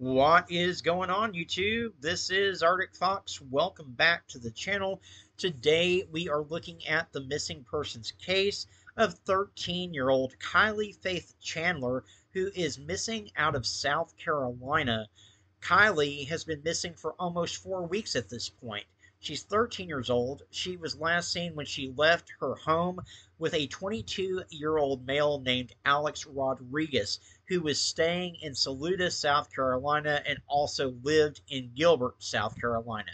What is going on, YouTube? This is Arctic Fox. Welcome back to the channel. Today we are looking at the missing persons case of 13 year old Kylee Faith Chandler, who is missing out of South Carolina. Kylee has been missing for almost four weeks at this point. She's 13 years old. She was last seen when she left her home with a 22 year old male named Alex Rodriguez, who was staying in Saluda, South Carolina, and also lived in Gilbert, South Carolina.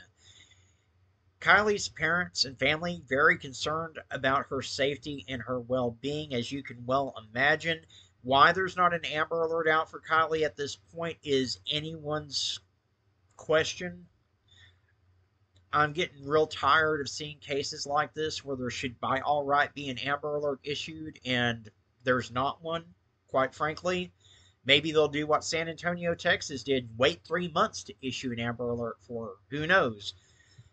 Kylee's parents and family very concerned about her safety and her well-being, as you can well imagine. Why there's not an Amber Alert out for Kylee at this point is anyone's question I'm getting real tired of seeing cases like this where there should, by all right, be an Amber Alert issued and there's not one, quite frankly. Maybe they'll do what San Antonio, Texas did wait three months to issue an Amber Alert for her. Who knows?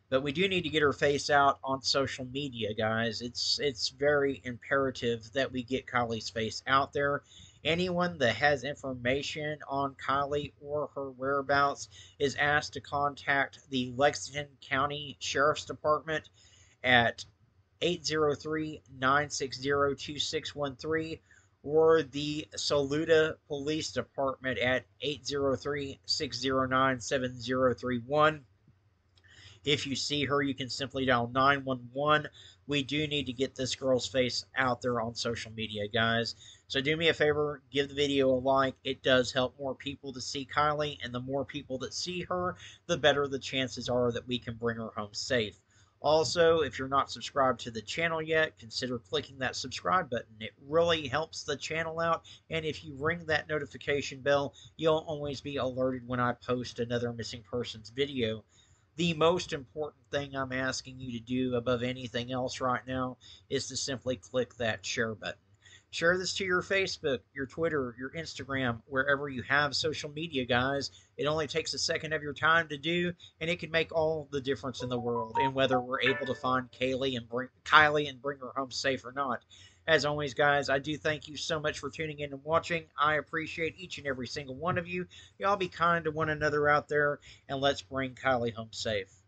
But we do need to get her face out on social media, guys. It's it's very imperative that we get Kylee's face out there Anyone that has information on Kylee or her whereabouts is asked to contact the Lexington County Sheriff's Department at 803-960-2613 or the Saluda Police Department at 803-609-7031. If you see her, you can simply dial 911. We do need to get this girl's face out there on social media, guys. So do me a favor, give the video a like. It does help more people to see Kylee, and the more people that see her, the better the chances are that we can bring her home safe. Also, if you're not subscribed to the channel yet, consider clicking that subscribe button. It really helps the channel out, and if you ring that notification bell, you'll always be alerted when I post another missing persons video. The most important thing I'm asking you to do above anything else right now is to simply click that share button. Share this to your Facebook, your Twitter, your Instagram, wherever you have social media, guys. It only takes a second of your time to do, and it can make all the difference in the world in whether we're able to find Kaylee and bring Kylee and bring her home safe or not. As always, guys, I do thank you so much for tuning in and watching. I appreciate each and every single one of you. Y'all be kind to one another out there, and let's bring Kylee home safe.